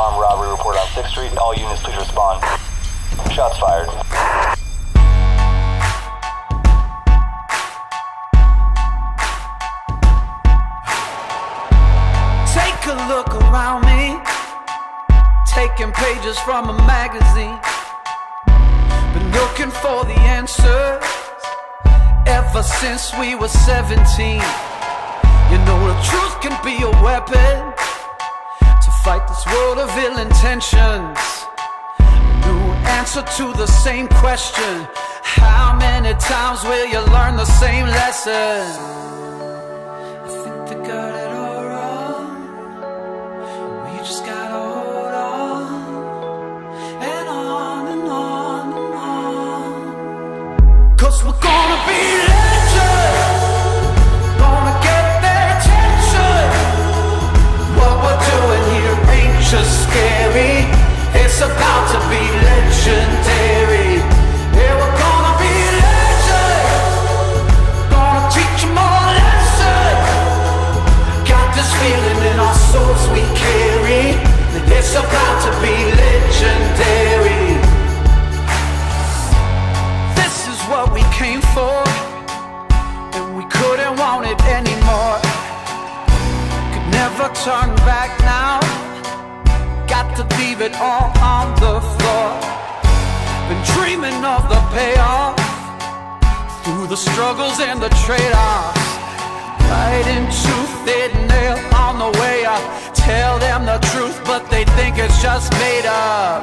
armed robbery report on 6th Street. All units, please respond. Shots fired. Take a look around me, taking pages from a magazine. Been looking for the answers ever since we were 17. You know, the truth can be a weapon fight this world of ill intentions. New answer to the same question How many times will you learn the same lesson? Came for, and we couldn't want it anymore. Could never turn back now. Got to leave it all on the floor. Been dreaming of the payoff through the struggles and the trade-offs. Right into thin nail on the way up. Tell them the truth, but they think it's just made up.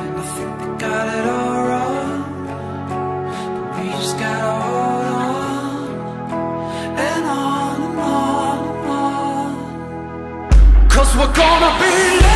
And I think they got it all we're gonna be.